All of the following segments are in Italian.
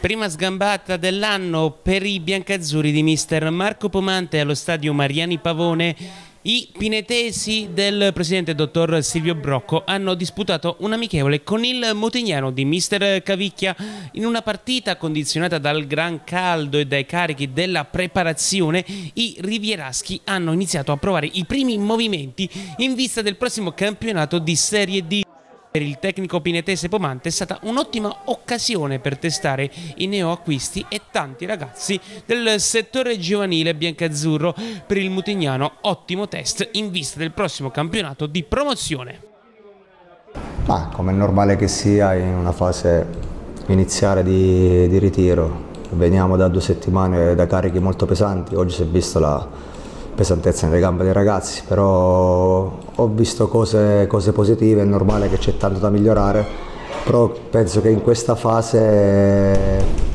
Prima sgambata dell'anno per i biancazzurri di mister Marco Pomante allo stadio Mariani Pavone. I pinetesi del presidente dottor Silvio Brocco hanno disputato un amichevole con il motignano di mister Cavicchia in una partita condizionata dal gran caldo e dai carichi della preparazione. I rivieraschi hanno iniziato a provare i primi movimenti in vista del prossimo campionato di Serie D. Per il tecnico pinetese Pomante è stata un'ottima occasione per testare i neoacquisti e tanti ragazzi del settore giovanile biancazzurro. Per il Mutignano ottimo test in vista del prossimo campionato di promozione. Ma come è normale che sia in una fase iniziale di, di ritiro, veniamo da due settimane da carichi molto pesanti, oggi si è visto la pesantezza nelle gambe dei ragazzi, però ho visto cose, cose positive, è normale che c'è tanto da migliorare, però penso che in questa fase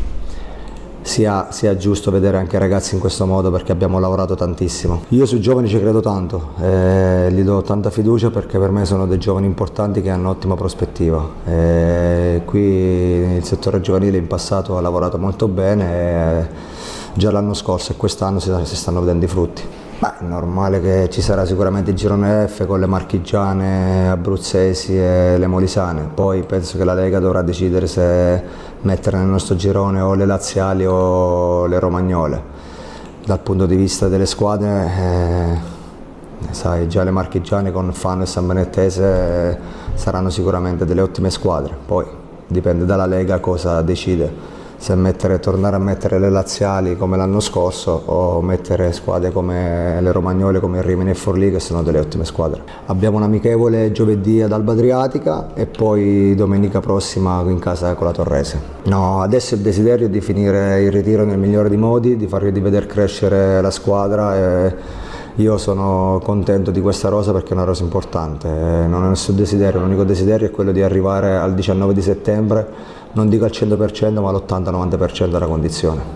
sia, sia, giusto vedere anche i ragazzi in questo modo perché abbiamo lavorato tantissimo. Io sui giovani ci credo tanto, eh, gli do tanta fiducia perché per me sono dei giovani importanti che hanno ottima prospettiva. Eh, qui il settore giovanile in passato ha lavorato molto bene, eh, già l'anno scorso e quest'anno si, si stanno vedendo i frutti. Ma è normale che ci sarà sicuramente il girone F con le marchigiane, abruzzesi e le molisane, poi penso che la Lega dovrà decidere se mettere nel nostro girone o le laziali o le romagnole. Dal punto di vista delle squadre, eh, sai, già le marchigiane con Fano e San Benettese saranno sicuramente delle ottime squadre, poi dipende dalla Lega cosa decide se mettere, tornare a mettere le laziali come l'anno scorso o mettere squadre come le romagnole, come il Rimini e Forlì che sono delle ottime squadre. Abbiamo un amichevole giovedì ad Alba Adriatica e poi domenica prossima in casa con la Torrese. No, adesso il desiderio è di finire il ritiro nel migliore dei modi, di, far, di veder crescere la squadra e io sono contento di questa rosa perché è una rosa importante, non ho nessun desiderio, l'unico desiderio è quello di arrivare al 19 di settembre non dico al 100% ma all'80-90% della condizione.